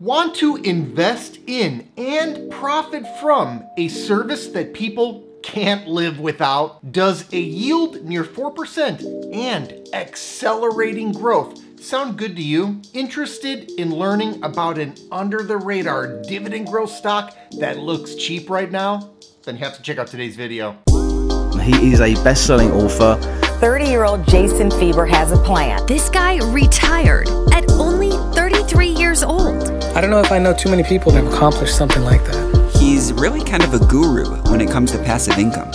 Want to invest in and profit from a service that people can't live without? Does a yield near 4% and accelerating growth sound good to you? Interested in learning about an under the radar dividend growth stock that looks cheap right now? Then you have to check out today's video. He is a best selling author. 30 year old Jason Fieber has a plan. This guy retired at only 33 years old. I don't know if I know too many people that have accomplished something like that. He's really kind of a guru when it comes to passive income.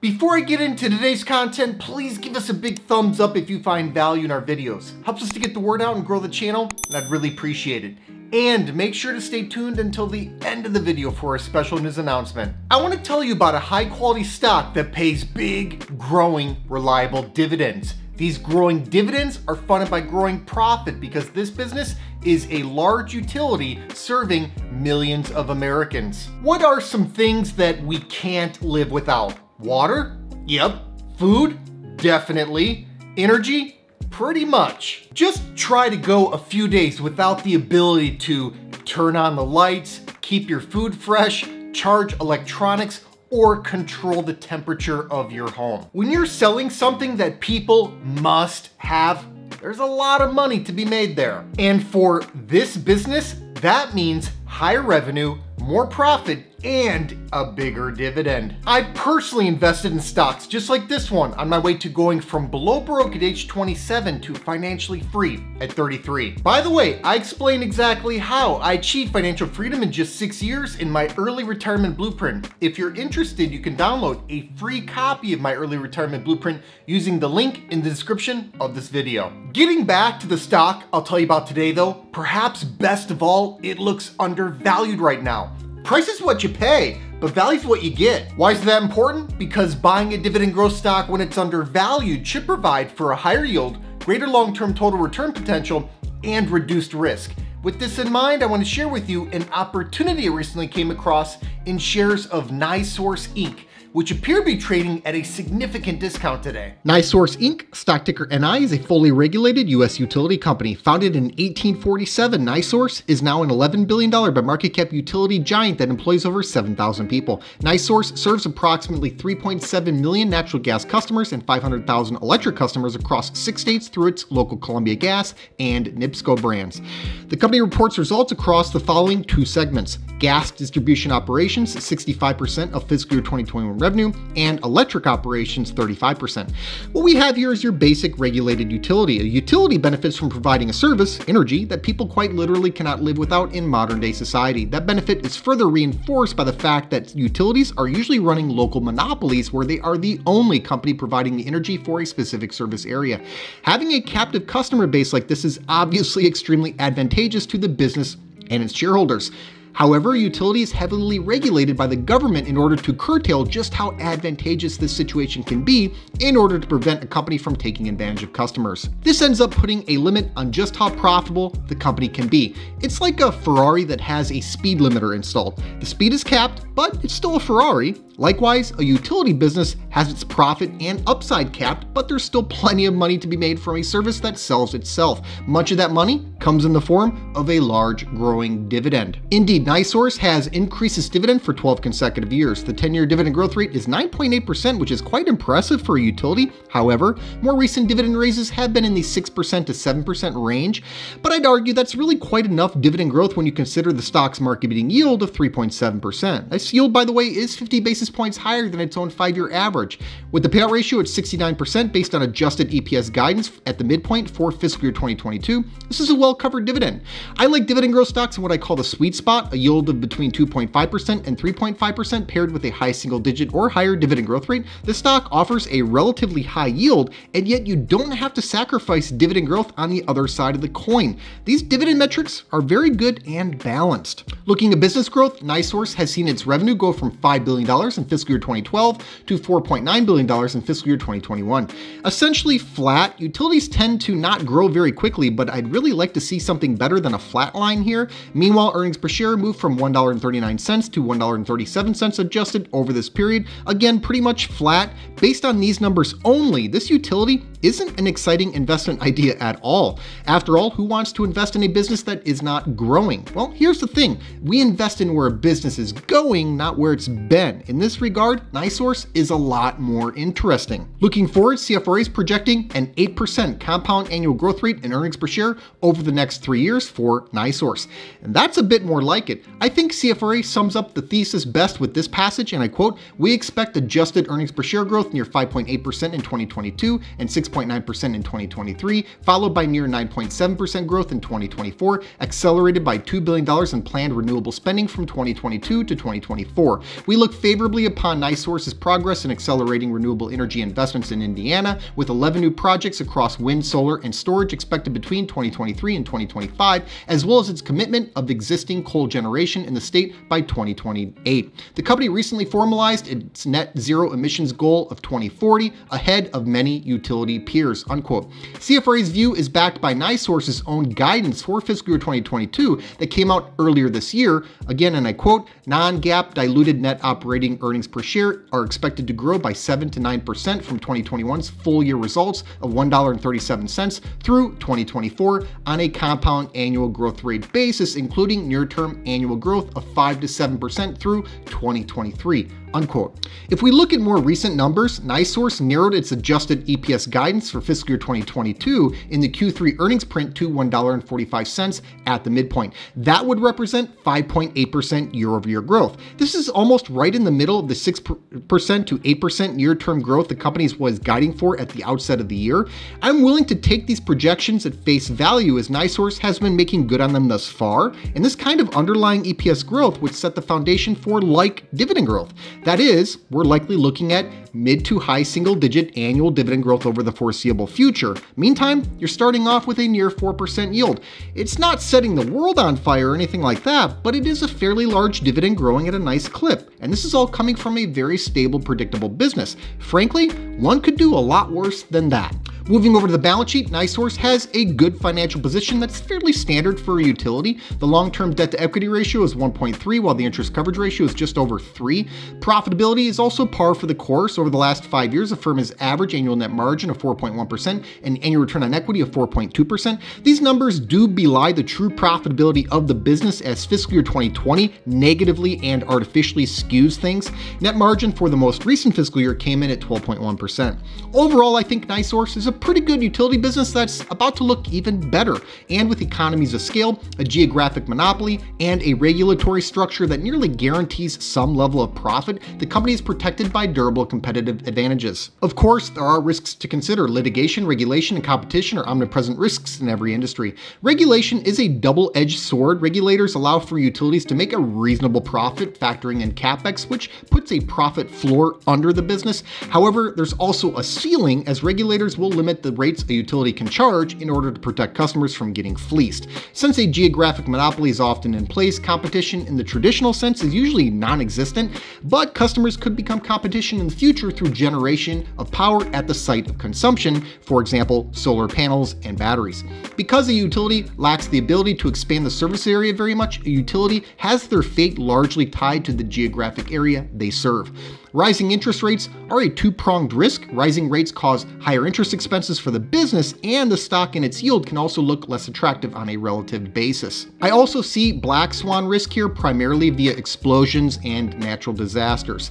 Before I get into today's content, please give us a big thumbs up if you find value in our videos. Helps us to get the word out and grow the channel, and I'd really appreciate it. And make sure to stay tuned until the end of the video for a special news announcement. I want to tell you about a high quality stock that pays big, growing, reliable dividends. These growing dividends are funded by growing profit because this business is a large utility serving millions of Americans. What are some things that we can't live without? Water? Yep. Food? Definitely. Energy? Pretty much. Just try to go a few days without the ability to turn on the lights, keep your food fresh, charge electronics, or control the temperature of your home. When you're selling something that people must have, there's a lot of money to be made there. And for this business, that means higher revenue, more profit, and a bigger dividend. I personally invested in stocks just like this one on my way to going from below broke at age 27 to financially free at 33. By the way, I explain exactly how I achieved financial freedom in just six years in my early retirement blueprint. If you're interested, you can download a free copy of my early retirement blueprint using the link in the description of this video. Getting back to the stock I'll tell you about today though, perhaps best of all, it looks undervalued right now. Price is what you pay, but value is what you get. Why is that important? Because buying a dividend growth stock when it's undervalued should provide for a higher yield, greater long-term total return potential, and reduced risk. With this in mind, I want to share with you an opportunity I recently came across in shares of NiSource Inc which appear to be trading at a significant discount today. NiSource Inc., stock ticker NI, is a fully regulated U.S. utility company. Founded in 1847, NiSource is now an $11 billion by market cap utility giant that employs over 7,000 people. NiSource serves approximately 3.7 million natural gas customers and 500,000 electric customers across six states through its local Columbia Gas and NIPSCO brands. The company reports results across the following two segments gas distribution operations, 65% of fiscal year 2021 revenue, and electric operations, 35%. What we have here is your basic regulated utility. A utility benefits from providing a service, energy, that people quite literally cannot live without in modern day society. That benefit is further reinforced by the fact that utilities are usually running local monopolies where they are the only company providing the energy for a specific service area. Having a captive customer base like this is obviously extremely advantageous to the business and its shareholders. However, utility is heavily regulated by the government in order to curtail just how advantageous this situation can be in order to prevent a company from taking advantage of customers. This ends up putting a limit on just how profitable the company can be. It's like a Ferrari that has a speed limiter installed. The speed is capped, but it's still a Ferrari. Likewise, a utility business has its profit and upside capped, but there's still plenty of money to be made from a service that sells itself. Much of that money comes in the form of a large growing dividend. Indeed, NiSource has increased its dividend for 12 consecutive years. The 10-year dividend growth rate is 9.8%, which is quite impressive for a utility. However, more recent dividend raises have been in the 6% to 7% range, but I'd argue that's really quite enough dividend growth when you consider the stock's market-beating yield of 3.7%. This yield, by the way, is 50 basis basis points higher than its own five-year average. With the payout ratio at 69% based on adjusted EPS guidance at the midpoint for fiscal year 2022, this is a well-covered dividend. I like dividend growth stocks in what I call the sweet spot, a yield of between 2.5% and 3.5% paired with a high single-digit or higher dividend growth rate. This stock offers a relatively high yield, and yet you don't have to sacrifice dividend growth on the other side of the coin. These dividend metrics are very good and balanced. Looking at business growth, NiSource has seen its revenue go from $5 billion in fiscal year 2012 to $4.9 billion in fiscal year 2021. Essentially flat, utilities tend to not grow very quickly, but I'd really like to see something better than a flat line here. Meanwhile, earnings per share moved from $1.39 to $1.37 adjusted over this period. Again, pretty much flat. Based on these numbers only, this utility isn't an exciting investment idea at all. After all, who wants to invest in a business that is not growing? Well, here's the thing we invest in where a business is going, not where it's been. In this regard, NiSource is a lot more interesting. Looking forward, CFRA is projecting an 8% compound annual growth rate in earnings per share over the next three years for NiSource. And that's a bit more like it. I think CFRA sums up the thesis best with this passage, and I quote, We expect adjusted earnings per share growth near 5.8% in 2022 and 6.9% in 2023, followed by near 9.7% growth in 2024, accelerated by $2 billion in planned renewable spending from 2022 to 2024. We look favorably upon NiSource's progress in accelerating renewable energy investments in Indiana, with 11 new projects across wind, solar, and storage expected between 2023 and 2025, as well as its commitment of existing coal generation in the state by 2028. The company recently formalized its net zero emissions goal of 2040 ahead of many utility peers. Unquote. CFRA's view is backed by NiSource's own guidance for fiscal year 2022 that came out earlier this year. Again, and I quote, non-GAAP diluted net operating earnings per share are expected to grow by 7 to 9% from 2021's full year results of $1.37 through 2024 on a compound annual growth rate basis, including near-term annual growth of 5 to 7% through 2023 unquote. If we look at more recent numbers, NiSource narrowed its adjusted EPS guidance for fiscal year 2022 in the Q3 earnings print to $1.45 at the midpoint. That would represent 5.8% year-over-year growth. This is almost right in the middle of the 6% to 8% near-term growth the company was guiding for at the outset of the year. I'm willing to take these projections at face value as NiSource has been making good on them thus far, and this kind of underlying EPS growth would set the foundation for like dividend growth. That is, we're likely looking at mid to high single digit annual dividend growth over the foreseeable future. Meantime, you're starting off with a near 4% yield. It's not setting the world on fire or anything like that, but it is a fairly large dividend growing at a nice clip. And this is all coming from a very stable, predictable business. Frankly, one could do a lot worse than that. Moving over to the balance sheet, NiSource has a good financial position that's fairly standard for a utility. The long-term debt to equity ratio is 1.3, while the interest coverage ratio is just over 3. Profitability is also par for the course. Over the last five years, the firm has average annual net margin of 4.1% and annual return on equity of 4.2%. These numbers do belie the true profitability of the business as fiscal year 2020 negatively and artificially skews things. Net margin for the most recent fiscal year came in at 12.1%. Overall, I think NiSource is a pretty good utility business that's about to look even better. And with economies of scale, a geographic monopoly, and a regulatory structure that nearly guarantees some level of profit, the company is protected by durable competitive advantages. Of course, there are risks to consider. Litigation, regulation, and competition are omnipresent risks in every industry. Regulation is a double-edged sword. Regulators allow for utilities to make a reasonable profit, factoring in capex, which puts a profit floor under the business. However, there's also a ceiling as regulators will limit limit the rates a utility can charge in order to protect customers from getting fleeced. Since a geographic monopoly is often in place, competition in the traditional sense is usually non-existent, but customers could become competition in the future through generation of power at the site of consumption, for example, solar panels and batteries. Because a utility lacks the ability to expand the service area very much, a utility has their fate largely tied to the geographic area they serve. Rising interest rates are a two pronged risk. Rising rates cause higher interest expenses for the business, and the stock and its yield can also look less attractive on a relative basis. I also see black swan risk here primarily via explosions and natural disasters.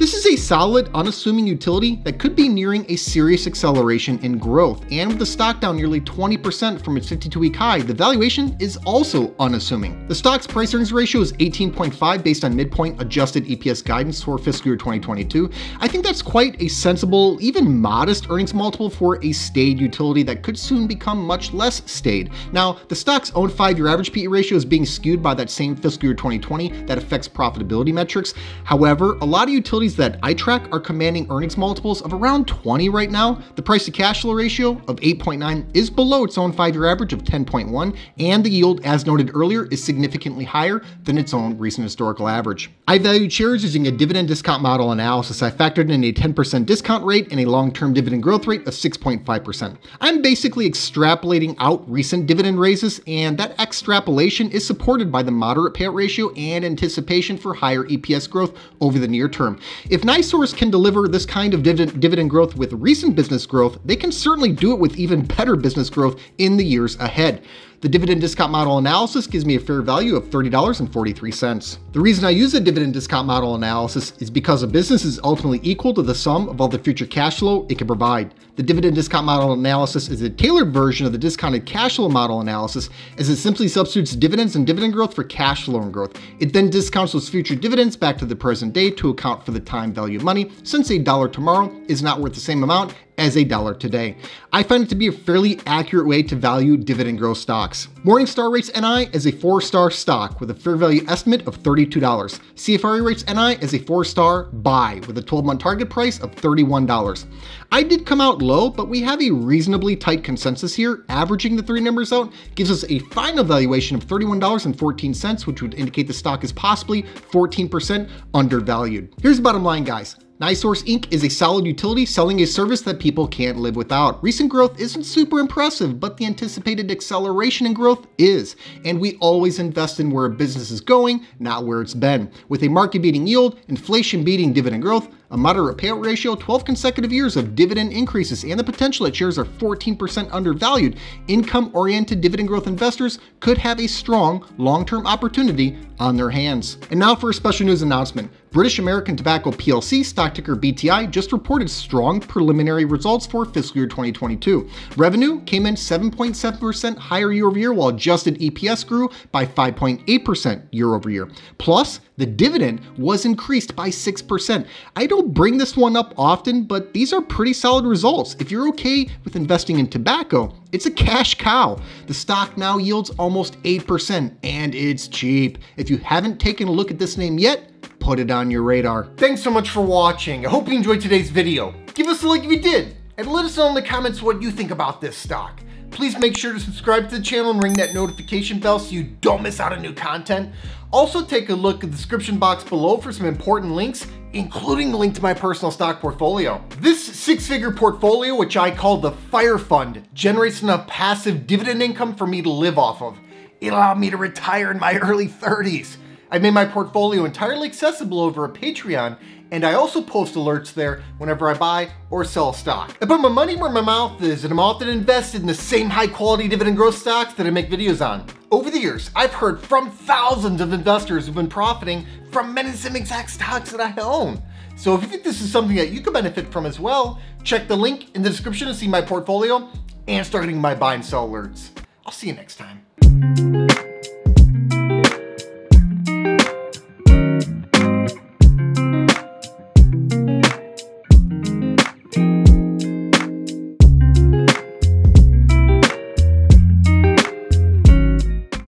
This is a solid, unassuming utility that could be nearing a serious acceleration in growth, and with the stock down nearly 20% from its 52-week high, the valuation is also unassuming. The stock's price earnings ratio is 18.5 based on midpoint adjusted EPS guidance for fiscal year 2022. I think that's quite a sensible, even modest earnings multiple for a staid utility that could soon become much less staid. Now, the stock's own five-year average PE ratio is being skewed by that same fiscal year 2020 that affects profitability metrics. However, a lot of utilities that I track are commanding earnings multiples of around 20 right now. The price to cash flow ratio of 8.9 is below its own five year average of 10.1, and the yield, as noted earlier, is significantly higher than its own recent historical average. I valued shares using a dividend discount model analysis. I factored in a 10% discount rate and a long term dividend growth rate of 6.5%. I'm basically extrapolating out recent dividend raises, and that extrapolation is supported by the moderate payout ratio and anticipation for higher EPS growth over the near term. If NiSource can deliver this kind of dividend, dividend growth with recent business growth, they can certainly do it with even better business growth in the years ahead. The dividend discount model analysis gives me a fair value of $30.43. The reason I use the dividend discount model analysis is because a business is ultimately equal to the sum of all the future cash flow it can provide. The dividend discount model analysis is a tailored version of the discounted cash flow model analysis as it simply substitutes dividends and dividend growth for cash flow and growth. It then discounts those future dividends back to the present day to account for the time value of money since a dollar tomorrow is not worth the same amount as a dollar today. I find it to be a fairly accurate way to value dividend growth stocks. Morningstar rates NI as a four star stock with a fair value estimate of $32. CFRA rates NI as a four star buy with a 12 month target price of $31. I did come out low, but we have a reasonably tight consensus here. Averaging the three numbers out gives us a final valuation of $31.14, which would indicate the stock is possibly 14% undervalued. Here's the bottom line, guys. NiSource Inc. is a solid utility selling a service that people can't live without. Recent growth isn't super impressive, but the anticipated acceleration in growth is. And we always invest in where a business is going, not where it's been. With a market beating yield, inflation beating dividend growth, a moderate payout ratio, 12 consecutive years of dividend increases, and the potential that shares are 14% undervalued, income oriented dividend growth investors could have a strong long term opportunity on their hands. And now for a special news announcement. British American Tobacco plc, stock ticker BTI, just reported strong preliminary results for fiscal year 2022. Revenue came in 7.7% higher year over year, while adjusted EPS grew by 5.8% year over year. Plus, the dividend was increased by 6%. I don't bring this one up often, but these are pretty solid results. If you're okay with investing in tobacco, it's a cash cow. The stock now yields almost 8%, and it's cheap. If you haven't taken a look at this name yet, put it on your radar. Thanks so much for watching. I hope you enjoyed today's video. Give us a like if you did, and let us know in the comments what you think about this stock. Please make sure to subscribe to the channel and ring that notification bell so you don't miss out on new content. Also take a look at the description box below for some important links, including the link to my personal stock portfolio. This six-figure portfolio, which I call the Fire Fund, generates enough passive dividend income for me to live off of. It allowed me to retire in my early 30s. I made my portfolio entirely accessible over a Patreon, and I also post alerts there whenever I buy or sell stock. I put my money where my mouth is, and I'm often invested in the same high quality dividend growth stocks that I make videos on. Over the years, I've heard from thousands of investors who've been profiting from many same exact stocks that I own. So if you think this is something that you could benefit from as well, check the link in the description to see my portfolio and start getting my buy and sell alerts. I'll see you next time.